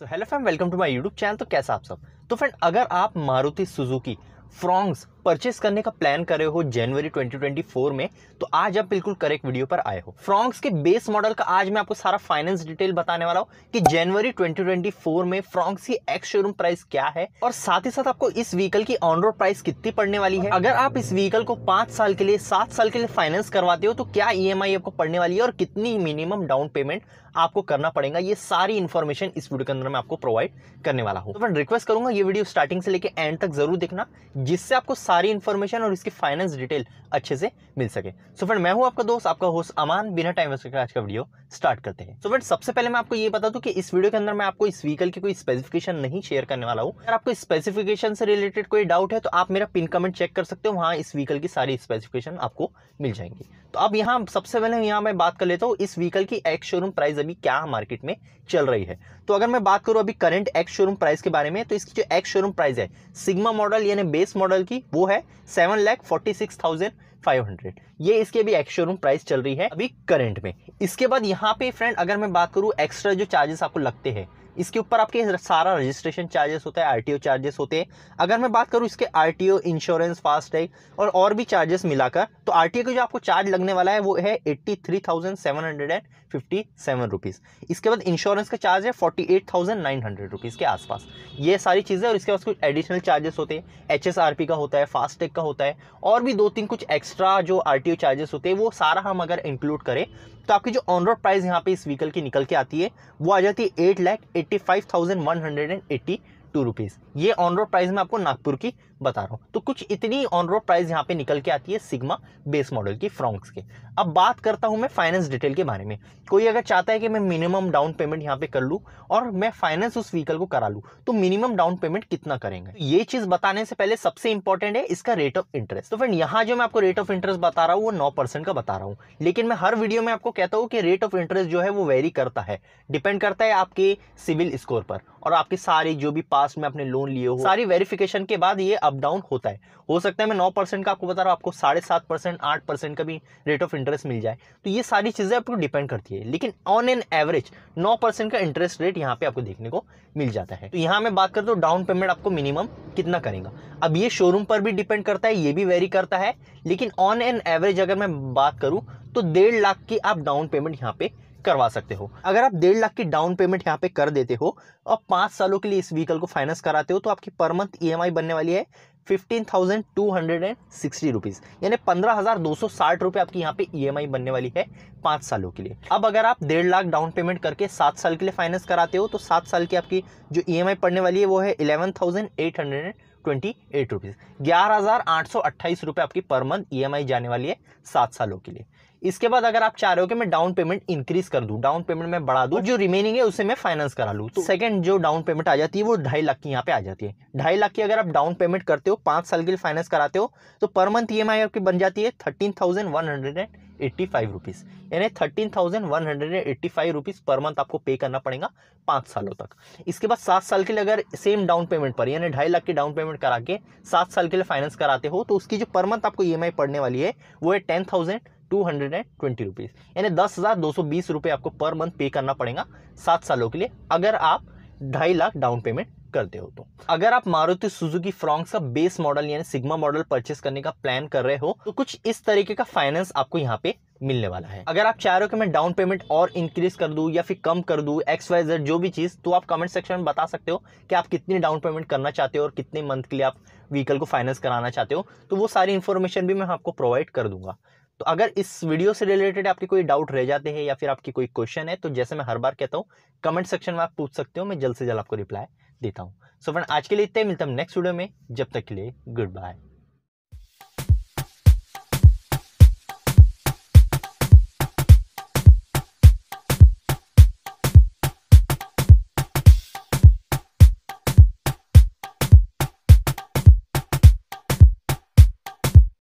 So hello fam welcome to my YouTube channel तो कैसा आप सब? तो फ्रेंड अगर आप मारुति सुजुकी फ्रॉन्ग्स परचेस करने का प्लान कर रहे हो जनवरी 2024 में तो आज आप बिल्कुल करेक्ट वीडियो पर आए हो। फ्रॉन्ग्स के बेस मॉडल का आज मैं आपको सारा फाइनेंस डिटेल बताने वाला हूँ कि जनवरी 2024 में फ्रॉन्ग्स की एक्स शोरूम प्राइस क्या है और साथ ही साथ आपको इस व्हीकल की ऑन रोड प्राइस कितनी पड़ने वाली है। अगर आप इस व्हीकल को पाँच साल के लिए, सात साल के लिए फाइनेंस करवाते हो तो क्या ईएमआई आपको पड़ने वाली है और कितनी मिनिमम डाउन पेमेंट आपको करना पड़ेगा, ये सारी इन्फॉर्मेशन इस वीडियो के अंदर मैं आपको प्रोवाइड करने वाला हूँ। तो फ्रेंड रिक्वेस्ट करूँगा ये वीडियो स्टार्टिंग से लेकर एंड तक ज़रूर देखना, जिससे आपको सारी इन्फॉर्मेशन और इसकी फाइनेंस डिटेल अच्छे से मिल सके। सो फ्रेंड मैं हूँ आपका दोस्त, आपका होस्ट अमान, बिना टाइम वेस्ट करके आज का वीडियो स्टार्ट करते हैं। सो फ्रेंड सबसे पहले मैं आपको ये बता दूँ कि इस वीडियो के अंदर मैं आपको इस व्हीकल की कोई स्पेसिफिकेशन नहीं शेयर करने वाला हूँ। अगर आपको स्पेसिफिकेशन से रिलेटेड कोई डाउट है तो आप मेरा पिन कमेंट चेक कर सकते हो, वहाँ इस व्हीकल की सारी स्पेसिफिकेशन आपको मिल जाएँगी। तो अब यहाँ, सबसे पहले यहाँ मैं बात कर लेता हूँ, इस व्हीकल की एक्स शोरूम प्राइस अभी क्या मार्केट में चल रही है। तो अगर मैं बात करूँ अभी करंट एक्स शोरूम प्राइस के बारे में तो इसकी जो एक्स शोरूम प्राइस है। सिग्मा मॉडल यानी बेस मॉडल की वो है seven lakh forty six thousand five hundred ये इसके भी एक्स शोरूम प्राइस चल रही है अभी करंट में। इसके बाद यहाँ पे फ्रेंड अगर मैं बात करूँ एक्स्ट्रा जो चार्जेस आपको लगते हैं इसके ऊपर आपके सारा रजिस्ट्रेशन चार्जेस होता है आरटीओ चार्जेस होते हैं। अगर मैं बात करूँ इसके आरटीओ इंश्योरेंस फास्टैग और और भी चार्जेस मिलाकर तो आरटीओ का जो आपको चार्ज लगने वाला है, वो है eighty three thousand seven hundred and fifty seven rupees इसके बाद इंश्योरेंस का चार्ज है forty eight thousand nine hundred rupees के आसपास। ये सारी चीज़ें और इसके बाद कुछ एडिशनल चार्जेस होते हैं। एच एस आर पी का होता है फास्टैग का होता है। और भी दो तीन कुछ एक्स्ट्रा जो आर टी ओ चार्जेस होते हैं, वो सारा हम अगर इंक्लूड करें तो आपकी जो ऑन रोड प्राइस यहाँ पे इस व्हीकल की निकल के आती है, वो आ जाती है eight lakh eighty five thousand one hundred and eighty two rupees ये ऑन रोड प्राइस में आपको नागपुर की बता रहा हूँ। तो कुछ इतनी ऑन रोड प्राइस यहाँ पे निकल के आती है सिग्मा बेस मॉडल की फ्रॉन्क्स के। अब बात करता हूँ मैं फाइनेंस डिटेल के बारे में। कोई अगर चाहता है कि मैं मिनिमम डाउन पेमेंट यहाँ पे कर लूँ और मैं फाइनेंस उस व्हीकल को करा लूँ तो मिनिमम डाउन पेमेंट कितना करेंगे? ये चीज़ बताने से पहले सबसे इंपॉर्टेंट है इसका रेट ऑफ़ इंटरेस्ट तो फ्रेंड यहाँ जो मैं आपको रेट ऑफ़ इंटरेस्ट बता रहा हूँ, वो नौ का बता रहा हूँ। लेकिन मैं हर वीडियो में आपको कहता हूँ कि रेट ऑफ़ इंटरेस्ट जो है वो वेरी करता है। डिपेंड करता है आपके सिविल स्कोर पर। और आपके सारी जो भी पास में आपने लोन लिए हो, सारी वेरिफिकेशन के बाद ये अप डाउन होता है। हो सकता है मैं नौ परसेंट का आपको बता रहा हूँ, आपको साढ़े सात परसेंट, आठ परसेंट का भी रेट ऑफ़ इंटरेस्ट मिल जाए। तो ये सारी चीज़ें आपको डिपेंड करती है। लेकिन ऑन एन एवरेज नौ परसेंट का इंटरेस्ट रेट यहाँ पे आपको देखने को मिल जाता है। तो यहाँ मैं बात करता हूँ डाउन पेमेंट आपको मिनिमम कितना करेगा। अब ये शोरूम पर भी डिपेंड करता है, ये भी वेरी करता है। लेकिन ऑन एन एवरेज अगर मैं बात करूँ तो डेढ़ लाख की आप डाउन पेमेंट यहाँ पे करवा सकते हो। अगर आप डेढ़ लाख की डाउन पेमेंट यहाँ पे कर देते हो और पाँच सालों के लिए इस व्हीकल को फाइनेंस कराते हो तो आपकी पर मंथ ईएमआई बनने वाली है fifteen thousand two hundred and sixty rupees यानी पंद्रह हज़ार दो सौ साठ रुपये आपकी यहाँ पे ईएमआई बनने वाली है पाँच सालों के लिए। अब अगर आप डेढ़ लाख डाउन पेमेंट करके सात साल के लिए फाइनेंस कराते हो तो सात साल की आपकी जो ईएमआई पड़ने वाली है, वो है eleven thousand eight hundred and twenty eight rupees ग्यारह हज़ार आठ सौ अट्ठाईस रुपये आपकी पर मंथ ईएमआई जाने वाली है सात सालों के लिए। इसके बाद अगर आप चाह रहे हो कि मैं डाउन पेमेंट इंक्रीज कर दूँ डाउन पेमेंट में बढ़ा दूँ जो रिमेनिंग है उसे मैं फाइनेंस करा लूँ। तो सेकंड जो डाउन पेमेंट आ जाती है वो ढाई लाख की यहाँ पे आ जाती है। ढाई लाख की अगर आप डाउन पेमेंट करते हो पाँच साल के लिए फाइनेंस कराते हो तो पर मंथ ईएमआई आपकी बन जाती है thirteen thousand one hundred and eighty five rupees यानी thirteen thousand one hundred and eighty five rupees per month आपको पे करना पड़ेगा पाँच सालों तक। इसके बाद सात साल के लिए अगर सेम डाउन पेमेंट पर, यानी ढाई लाख की डाउन पेमेंट करा के सात साल के लिए फाइनेंस कराते हो तो उसकी जो पर मंथ आपको ईएमआई पड़ने वाली है, वो है ten thousand two hundred and twenty rupees यानी दस हज़ार दो सौ बीस रुपये आपको पर मंथ पे करना पड़ेगा सात सालों के लिए, अगर आप ढाई लाख डाउन पेमेंट करते हो तो। अगर आप मारुति सुजुकी फ्रॉन्क्स का बेस मॉडल यानी सिग्मा मॉडल परचेस करने का प्लान कर रहे हो तो कुछ इस तरीके का फाइनेंस आपको यहाँ पे मिलने वाला है। अगर आप चाह रहे हो कि मैं डाउन पेमेंट और इंक्रीज कर दूँ या फिर कम कर दूँ, एक्स, वाई, जेड, जो भी चीज़ तो आप कमेंट सेक्शन में बता सकते हो कि आप कितनी डाउन पेमेंट करना चाहते हो और कितने मंथ के लिए आप व्हीकल को फाइनेंस कराना चाहते हो तो वो सारी इन्फॉर्मेशन भी मैं आपको प्रोवाइड कर दूँगा। तो अगर इस वीडियो से रिलेटेड आपके कोई डाउट रह जाते हैं या फिर आपकी कोई क्वेश्चन है तो जैसे मैं हर बार कहता हूँ, कमेंट सेक्शन में आप पूछ सकते हो, मैं जल्द से जल्द आपको रिप्लाई देता हूँ। सो फ्रेंड आज के लिए इतना ही मिलता हूँ नेक्स्ट वीडियो में। जब तक के लिए गुड बाय